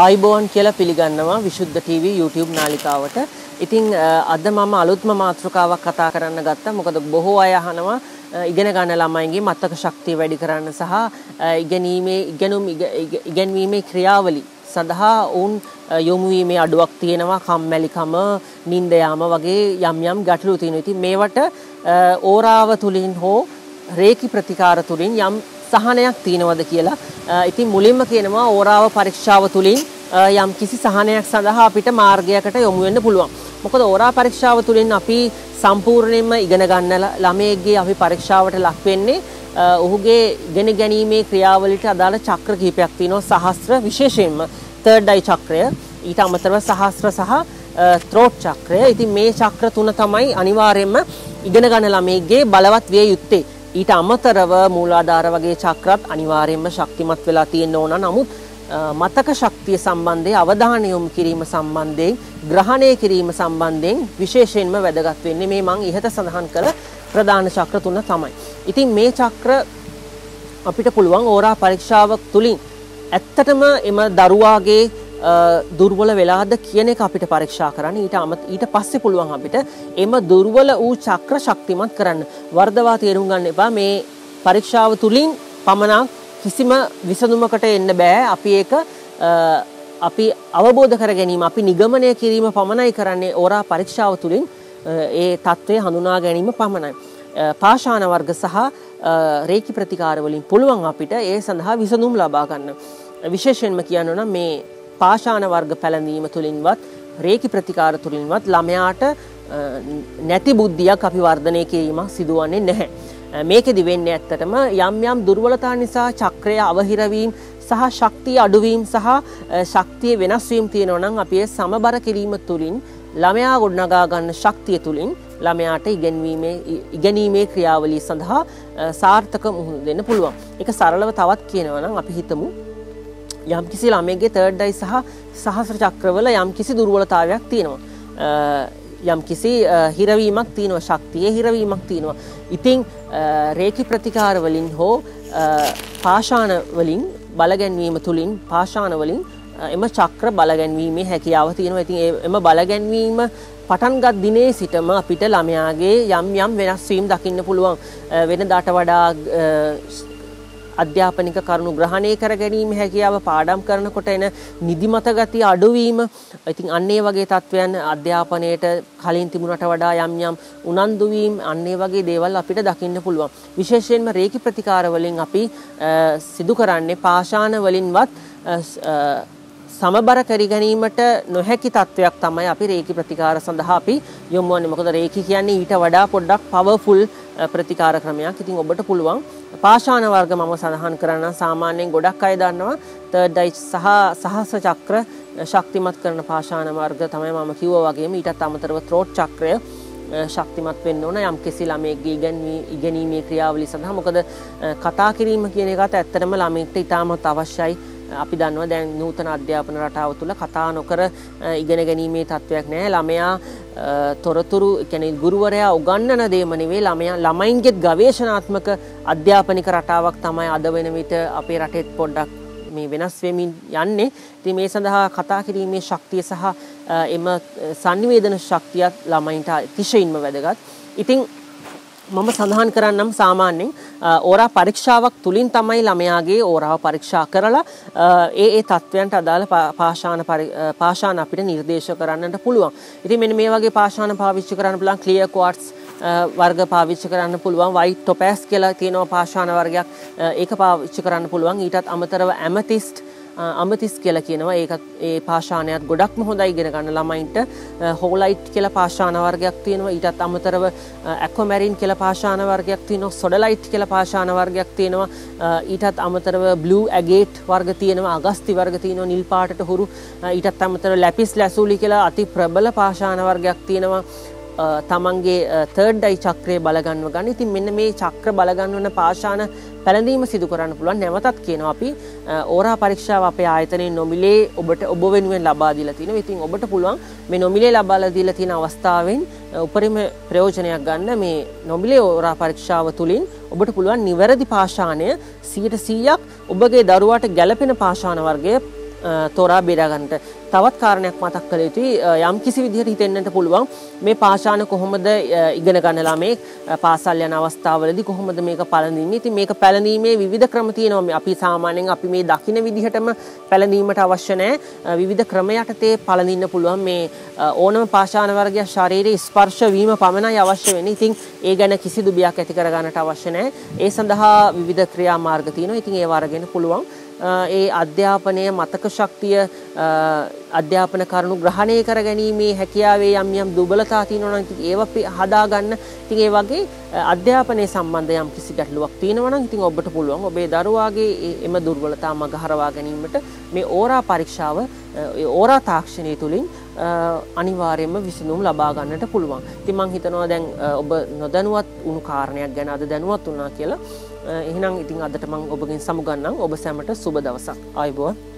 ආයිබෝවන් කියලා පිළිගන්නවා විශුද්ධ TV YouTube නාලිකාවට. ඉතින් අද මම අලුත්ම මාතෘකාවක් කතා කරන්න ගත්තා. මොකද බොහෝ අය අහනවා ඉගෙන ගන්න ළමයින්ගේ මතක ශක්තිය වැඩි කරන්න සහ ඉගෙනීමේ ඉගෙනුම් ඉගෙනීමේ ක්‍රියාවලි සඳහා ඔවුන් යොමු වීමේ අඩුවක් තියෙනවා කම්මැලිකම නිින්ද යාම වගේ යම් යම් ගැටලු තියෙනවා. ඉතින් මේවට ඕරාව තුලින් හෝ රේකි ප්‍රතිකාර තුලින් යම් සහනයක් තියෙනවද කියලා. ඉතින් මුලින්ම කියනවා ඕරාව පරීක්ෂාව තුලින් යම් කිසි සහනයක් සඳහා අපිට මාර්ගයකට යොමු වෙන්න පුළුවන්. මොකද ඕරා පරීක්ෂාව තුලින් අපි සම්පූර්ණයෙන්ම ඉගෙන ගන්න ළමයෙක්ගේ අපි පරීක්ෂාවට ලක් වෙන්නේ ඔහුගේ ඉගෙන ගැනීමේ ක්‍රියාවලියට අදාළ චක්‍ර කිහිපයක් තියෙනවා සහස්ත්‍ර විශේෂයෙන්ම තර්ඩ් අයි චක්‍රය ඊට අමතරව සහස්ත්‍ර සහ ත්‍රෝට් චක්‍රය. ඉතින් මේ චක්‍ර තුන තමයි අනිවාර්යයෙන්ම ඉගෙන ගන්න ළමයෙක්ගේ බලවත් විය යුත්තේ. ඊට අමතරව මූලාධාර වගේ චක්‍රත් අනිවාර්යයෙන්ම ශක්තිමත් වෙලා තියෙන්න ඕන. නමුත් මතක ශක්තිය සම්බන්ධයෙන් අවධානය යොමු කිරීම සම්බන්ධයෙන් ග්‍රහණය කිරීම සම්බන්ධයෙන් විශේෂයෙන්ම වැදගත් වෙන්නේ මේ මං ඉහත සඳහන් කළ ප්‍රධාන චක්‍ර තුන තමයි. ඉතින් මේ චක්‍ර අපිට පුළුවන් ඕරා පරීක්ෂාවක් තුලින් ඇත්තටම එම දරුවාගේ දුර්වල වෙලාද කියන එක අපිට පරීක්ෂා කරන්න. ඊට අමත ඊට පස්සේ පුළුවන් අපිට එම දුර්වල වූ චක්‍ර ශක්තිමත් කරන්න. වර්ධවා තේරුම් ගන්න එපා. මේ පරීක්ෂාව තුලින් පමණක් කිසිම විසඳුමකට එන්න බෑ. අපි ඒක අපි අවබෝධ කර ගැනීම අපි නිගමනය කිරීම පමණයි කරන්නේ ඕරා පරීක්ෂාව තුලින්. ඒ தત્ත්වය හඳුනා ගැනීම පමණයි. පාෂාණ වර්ග සහ රේකි ප්‍රතිකාර වලින් පුළුවන් අපිට ඒ සඳහා විසඳුම් ලබා ගන්න. විශේෂයෙන්ම කියනවා නම් මේ පාෂාණ වර්ග පැළඳීම තුලින්වත් රේකි ප්‍රතිකාර තුලින්වත් ළමයාට නැති බුද්ධියක් අපි වර්ධනය කිරීමක් සිදුවන්නේ නැහැ. මේකෙදි වෙන්නේ ඇත්තටම යම් යම් දුර්වලතා නිසා චක්‍රය අවහිරවීම සහ ශක්තිය අඩුවීම සහ ශක්තිය වෙනස් වීම තියෙනවා නම් අපි සමබර කිරීම තුලින් ළමයා ගොඩනගා ගන්න ශක්තිය තුලින් ළමයාට ඉගෙනීමේ ඉගෙනීමේ ක්‍රියාවලිය සඳහා සාර්ථක මුහුණ දෙන්න පුළුවන්. ඒක සරලව තවත් කියනවා නම් අපි හිතමු යම් කිසි ළමයෙක්ගේ තර්ඩ් අයි සහ සහස්‍ර චක්‍රවල යම් කිසි දුර්වලතාවයක් තියෙනවා. යම් කිසි හිරවීමක් තියෙනවා ශක්තිය හිරවීමක් තියෙනවා. ඉතිං රේකි ප්‍රතිකාර වලින් හෝ පාෂාණ වලින් බලගැන්වීම තුළින් පාෂාණ වලින් එම චක්‍ර බලගැන්වීමේ හැකියාව තියෙනවා. ඉතින් එම බලගැන්වීම පටන්ගත් දිනේ සිටම අපිට ළමයාගේ යම් යම් වෙනස්වීම් දකින්න පුළුවන් වෙන දට වඩා අධ්‍යාපනික කරුණු ග්‍රහණය කර ගැනීම හැකියාව පාඩම් කරනකොට එන නිදිමත ගතිය අඩුවීම ඉතින් අන්නේ වගේ තත්ත්වයන් අධ්‍යාපනයට කලින් තිබුණට වඩා යම් යම් උනන්දුවීම් අන්නේ වගේ දේවල් අපිට දකින්න පුළුවන්. විශේෂයෙන්ම රේකි ප්‍රතිකාර වලින් අපි සිදු කරන්නේ පාෂාණ වලින්වත් සමබර කරි ගැනීමට නොහැකි තත්ත්වයක් තමයි අපි රේකි ප්‍රතිකාර සඳහා අපි යොමු වන්නේ. මොකද රේකි කියන්නේ ඊට වඩා පොඩ්ඩක් පවර්ෆුල් ප්‍රතිකාර ක්‍රමයක්. ඉතින් ඔබට පුළුවන් පාෂාණ වර්ග මම සඳහන් කරන්න සාමාන්‍යයෙන් ගොඩක් අය දන්නවා තර්ඩ් අයි සහ සහස්‍ර චක්‍ර ශක්තිමත් කරන පාෂාණ වර්ග තමයි මම කිව්වා වගේම. ඊටත් අමතරව ත්‍රෝට් චක්‍රය ශක්තිමත් වෙන්න ඕන. යම් කිසි ළමයෙක්ගේ ඉගෙනීමේ ක්‍රියාවලිය සඳහා මොකද කතා කිරීම කියන එකත් ඇත්තටම ළමයෙක්ට ඉතාමත් අවශ්‍යයි. අපි දන්නවා දැන් නූතන අධ්‍යාපන රටාව තුළ කතා නොකර ඉගෙන ගැනීමේ තත්ත්වයක් නෑ ළමයා තොරතුරු කැනෙ ගුරුවරයා උගන්නන දේම නෙවේ ළමයා ළමයින්ගෙත් ගවේශනාත්මක අධ්‍යාපනික රටාවක් තමයි අද වෙන විට අපේ රටෙත් පොඩ්ඩක් මේ වෙනස් වෙමින් යන්නේ. ඉතින් මේ සඳහා කතා කිරීමේ ශක්තිය සහ එම සංනිවේදන ශක්තියත් ළමයින්ට අතිශයින්ම වැදගත්. ඉතින් මම සඳහන් කරන්නම් සාමාන්‍යයෙන් ඕරා පරීක්ෂාවක් තුලින් තමයි ළමයාගේ ඕරාව පරීක්ෂා කරලා ඒ ඒ තත්වයන්ට අදාළ පාෂාණ පාෂාණ අපිට නිර්දේශ කරන්නට පුළුවන්. ඉතින් මෙන්න මේ වගේ පාෂාණ පාවිච්චි කරන්න පුළුවන් ක්ලියර් ක්වාර්ට්ස් වර්ග පාවිච්චි කරන්න පුළුවන් වයිට් ටොපෑස් කියලා තියෙනවා පාෂාණ වර්ගයක් ඒක පාවිච්චි කරන්න පුළුවන් ඊටත් අමතරව ඇමතිස්ට් අමතිස් කියලා කියනවා. ඒකත් ඒ පාෂාණයත් ගොඩක්ම හොඳයි ඉගෙන ගන්න ළමයින්ට. හෝලයිට් කියලා පාෂාණ වර්ගයක් තියෙනවා. ඊටත් අමතරව ඇක්වමැරින් කියලා පාෂාණ වර්ගයක් තියෙනවා. සොඩලයිට් කියලා පාෂාණ වර්ගයක් තියෙනවා. ඊටත් අමතරව බ්ලූ ඇගේට් වර්ග තියෙනවා. අගස්ති වර්ග තියෙනවා. නිල් පාටට හුරු. ඊටත් අමතරව ලැපිස් ලැසූලි කියලා අති ප්‍රබල පාෂාණ වර්ගයක් තියෙනවා. තමන්ගේ තර්ඩ්ඩයි චක්‍රය බලගන්ව ගන්න ඉතින් මෙන්න මේ චක්‍ර බලගන්නවන පාශාන පැළඳීම සිදු කරන්න පුළුවන් නැවතත් කියනවා අපි ඕරා පරීක්ෂාව අපේ ආයතනයේ නොමිලේ ඔබට ඔබ වෙනුවෙන් ලබා දීලා තිනවා. ඉතින් ඔබට පුළුවන් මේ නොමිලේ ලබා දීලා තියෙන අවස්ථාවෙන් උපරිම ප්‍රයෝජනයක් ගන්න මේ නොමිලේ ඕරා පරීක්ෂාව තුලින් ඔබට පුළුවන් නිවැරදි පාෂාණය 100%ක් ඔබගේ දරුවාට ගැළපෙන පාෂාණ වර්ගය තොරා බේරාගන්නට. තවත් කාරණයක් මතක් කළ යුතුයි. යම් කිසි විදිහට හිතෙන්නට පුළුවන් මේ පාෂාණ කොහොමද ඉගෙන ගන්න ළමේ පාසල් යන අවස්ථාවලදී කොහොමද මේක පළඳින්නේ? ඉතින් මේක පැළඳීමේ විවිධ ක්‍රම තියෙනවා. අපි සාමාන්‍යයෙන් අපි මේ දකින විදිහටම පැළඳීමට අවශ්‍ය නැහැ. විවිධ ක්‍රම යටතේ පළඳින්න පුළුවන්. මේ ඕනම පාෂාණ වර්ගයක් ශරීරයේ ස්පර්ශ වීම පමණයි අවශ්‍ය වෙන්නේ. ඉතින් ඒ ගැන කිසිදු බියක් ඇති කරගන්නට අවශ්‍ය නැහැ. ඒ සඳහා විවිධ ක්‍රියාමාර්ග තියෙනවා. ඉතින් ඒව අරගෙන පුළුවන් ඒ අධ්‍යාපනය මතක ශක්තිය අධ්‍යාපන කරුණු ග්‍රහණය කර ගැනීමේ හැකියාවේ යම් යම් දුබලතා තියෙනවා නම් ඒව හදාගන්න ඉතින් ඒ වගේ අධ්‍යාපනයේ සම්බන්ධ යම් කිසි ගැටලුවක් තියෙනවා නම් ඉතින් ඔබට පුළුවන් ඔබේ දරුවාගේ එම දුර්වලතා මග හරවා ගැනීමට මේ ඕරා පරීක්ෂාව ඕරා තාක්ෂණය තුලින් අනිවාර්යයෙන්ම විසඳුම් ලබා ගන්නට පුළුවන්. ඉතින් මම හිතනවා දැන් ඔබ නොදැනුවත් වුණු කාරණයක් ගැන අද දැනුවත් වුණා කියලා. එහෙනම් ඉතින් අදට මම ඔබගෙන් සමුගන්නම්. ඔබ සැමට සුබ දවසක්. ආයුබෝවන්.